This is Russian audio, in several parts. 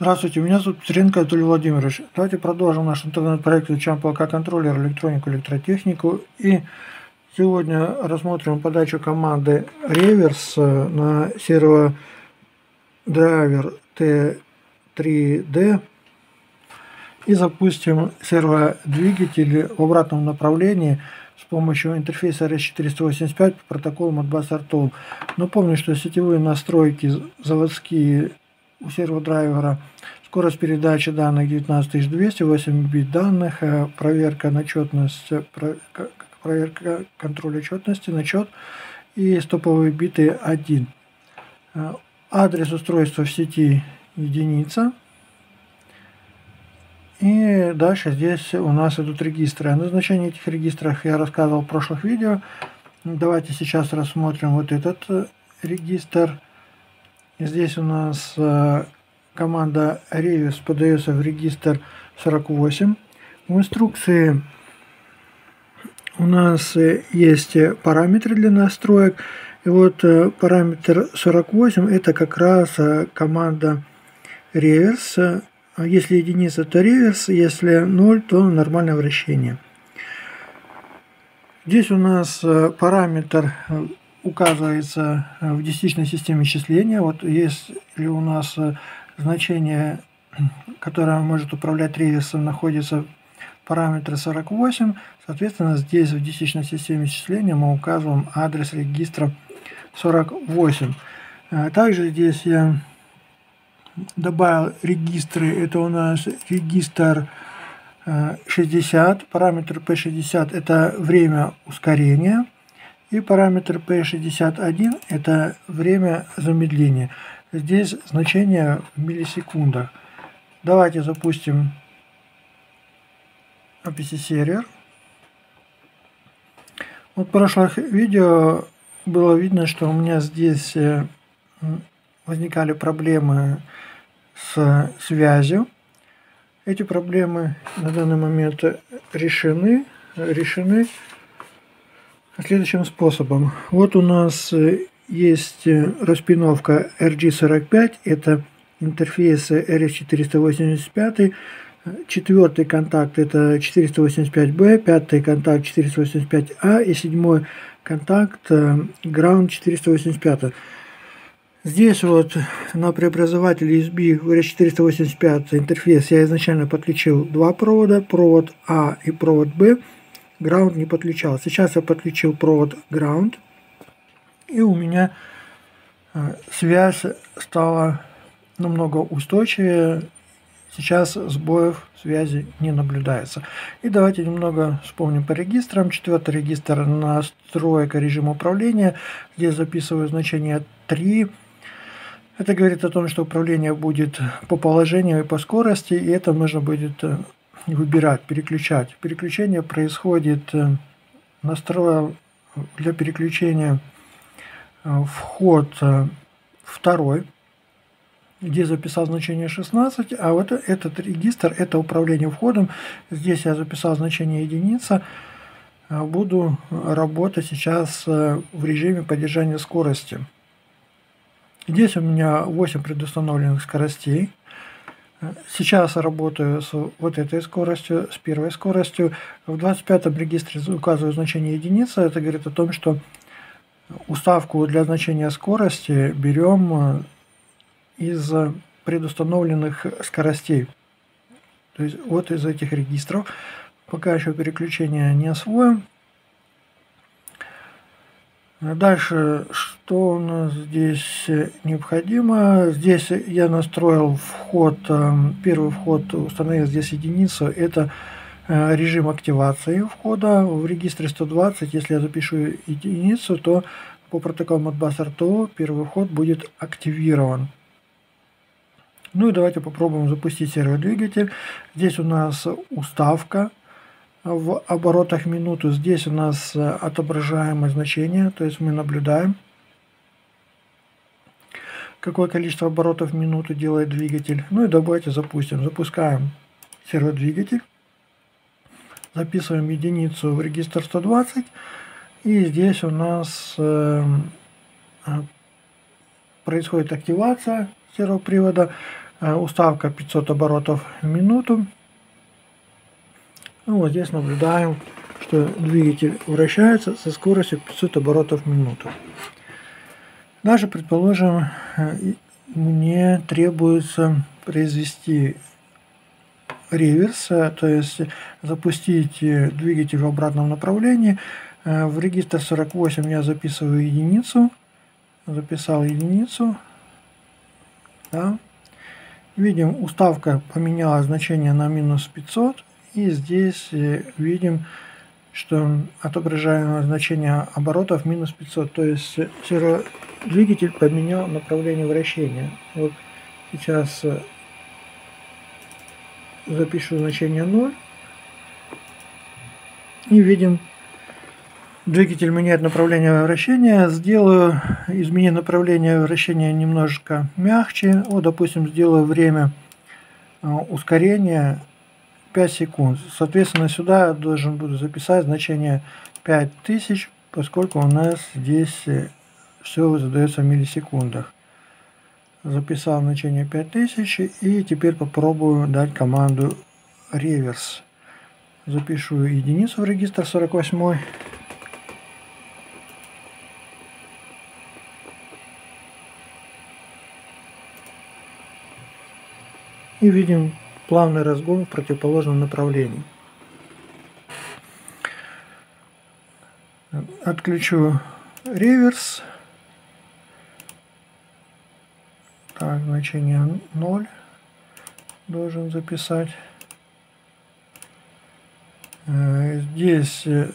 Здравствуйте, меня зовут Петренко Анатолий Владимирович. Давайте продолжим наш интернет-проект «Изучаем ПЛК контроллер, электронику, электротехнику». И сегодня рассмотрим подачу команды реверс на серводрайвер T3D и запустим серводвигатель в обратном направлении с помощью интерфейса RS485 по протоколу Modbus RTOL. Но помню, что сетевые настройки заводские у серводрайвера, скорость передачи данных 19200, 8 бит данных, э, проверка начетности, проверка контроля четности, начет и стоповые биты 1. Э, адрес устройства в сети единица. И дальше здесь у нас идут регистры. О назначении этих регистров я рассказывал в прошлых видео. Давайте сейчас рассмотрим вот этот э, регистр. Здесь у нас э, команда Revis подается в регистр 48. В инструкции у нас э, есть параметры для настроек. И вот э, параметр 48 это как раз команда реверс. Если единица, то реверс, если 0, то нормальное вращение. Здесь у нас параметр указывается э, в десятичной системе счисления. Вот если у нас э, значение, которое может управлять реверсом, находится параметре 48, соответственно, здесь в десятичной системе счисления мы указываем адрес регистра 48. Э, также здесь я добавил регистры. Это у нас регистр 60, параметр P60 это время ускорения – и параметр P61 – это время замедления. Здесь значение в миллисекундах. Давайте запустим APC сервер. Вот в прошлых видео было видно, что у меня здесь э, возникали проблемы с связью. Эти проблемы на данный момент решены. решены следующим способом. Вот у нас э, есть э, распиновка RG45, это интерфейс RS485, четвертый контакт это 485B, пятый контакт 485A и седьмой контакт э, Ground 485. Здесь вот на преобразователе USB в RS485 интерфейс я изначально подключил два провода, провод А и провод Б ground не подключал. Сейчас я подключил провод ground, и у меня э, связь стала намного устойчивее. Сейчас сбоев связи не наблюдается. И давайте немного вспомним по регистрам. Четвертый регистр настройка режима управления. Здесь записываю значение 3. Это говорит о том, что управление будет по положению и по скорости, и это нужно будет э, выбирать, переключать. Переключение происходит, э, настроил для переключения э, вход э, второй, где записал значение 16, а вот этот регистр, это управление входом, здесь я записал значение единица, буду работать сейчас в режиме поддержания скорости. Здесь у меня 8 предустановленных скоростей. Сейчас работаю с вот этой скоростью, с первой скоростью. В 25-м регистре указываю значение единица. Это говорит о том, что уставку для значения скорости берем э, из предустановленных скоростей. То есть вот из этих регистров. Пока еще переключение не освоим. Дальше, что у нас здесь необходимо? Здесь я настроил вход, э, первый вход установил здесь единицу, это э, режим активации входа в регистре 120. Если я запишу единицу, то по протоколу Modbus RTO первый вход будет активирован. Ну и давайте попробуем запустить сервер-двигатель. Здесь у нас уставка в оборотах минуту. Здесь у нас э, отображаемое значение, то есть мы наблюдаем, какое количество оборотов в минуту делает двигатель. Ну и давайте запустим. Запускаем серводвигатель, записываем единицу в регистр 120, и здесь у нас э, э, происходит активация сервопривода. э, уставка 500 оборотов в минуту. Ну, вот здесь наблюдаем, что двигатель вращается со скоростью 500 оборотов в минуту. Даже, предположим, э, мне требуется произвести реверс, то есть запустить двигатель в обратном направлении. Э, в регистр 48 я записываю единицу, записал единицу. Да. Видим, уставка поменяла значение на минус 500. И здесь э, видим, что отображаемое значение оборотов минус 500. То есть серводвигатель поменял направление вращения. Вот сейчас э, запишу значение 0. И видим, двигатель меняет направление вращения. Сделаю, измени направление вращения немножко мягче. Вот, допустим, сделаю время э, ускорения 5 секунд. Соответственно, сюда я должен буду записать значение 5000, поскольку у нас здесь э, все задается в миллисекундах. Записал значение 5000 и теперь попробую дать команду реверс. Запишу единицу в регистр 48. И видим плавный разгон в противоположном направлении. Отключу реверс. Так, значение 0 должен записать. Э, здесь э,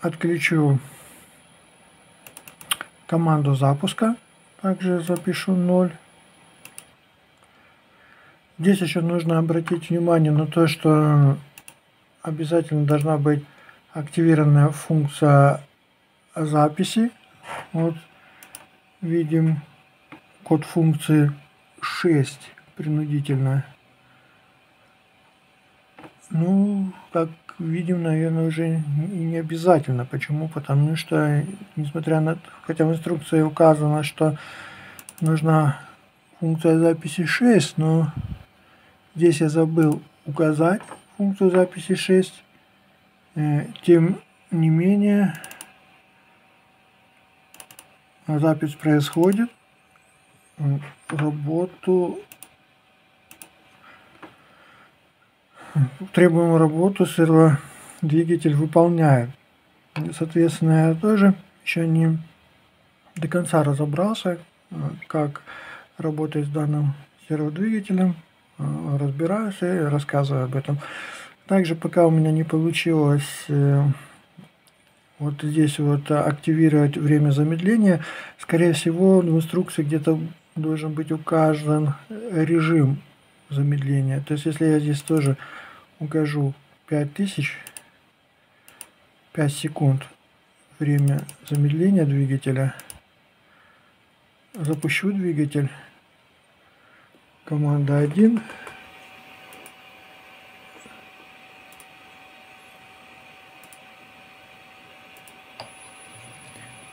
отключу команду запуска. Также запишу 0. Здесь еще нужно обратить внимание на то, что обязательно должна быть активирована функция записи. Вот видим код функции 6 принудительно. Ну, как видим, наверное, уже и не обязательно. Почему? Потому что, несмотря на... Хотя в инструкции указано, что нужна функция записи 6, но Здесь я забыл указать функцию записи 6. Э, тем не менее, запись происходит. Работу требуемую работу серводвигатель выполняет. Соответственно, я тоже еще не до конца разобрался, как работать с данным серводвигателем. Разбираюсь и рассказываю об этом. Также пока у меня не получилось э, вот здесь вот активировать время замедления, скорее всего в инструкции где-то должен быть указан режим замедления. То есть если я здесь тоже укажу 5000, 5 секунд время замедления двигателя, запущу двигатель, команда 1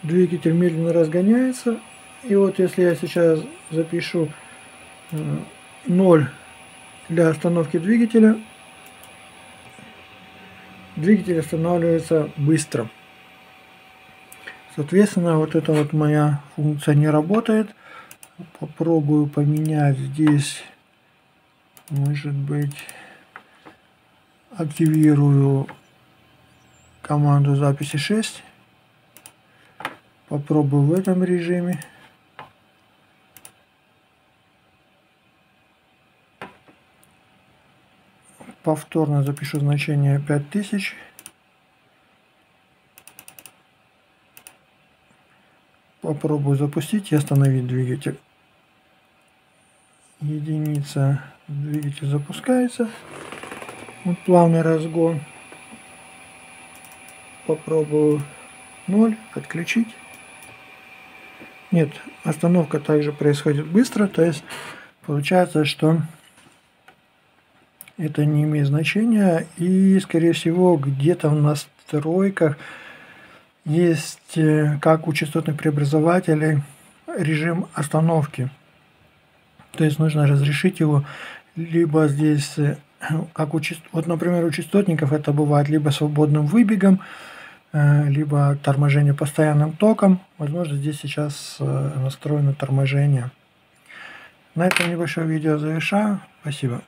двигатель медленно разгоняется. И вот если я сейчас запишу 0 э, для остановки двигателя двигатель останавливается быстро. Соответственно вот эта вот моя функция не работает попробую поменять здесь. Может быть активирую команду записи 6 попробую в этом режиме. Повторно запишу значение 5000 попробую запустить и остановить двигатель. Единица двигатель запускается. Вот плавный разгон. Попробую 0 отключить. Нет остановка также происходит быстро то есть получается что это не имеет значения. И скорее всего где-то в настройках есть э, как у частотных преобразователей режим остановки. То есть нужно разрешить его либо здесь, э, как у, вот, например, у частотников это бывает либо свободным выбегом, э, либо торможение постоянным током. Возможно, здесь сейчас настроено торможение. На этом небольшое видео завершаю. Спасибо.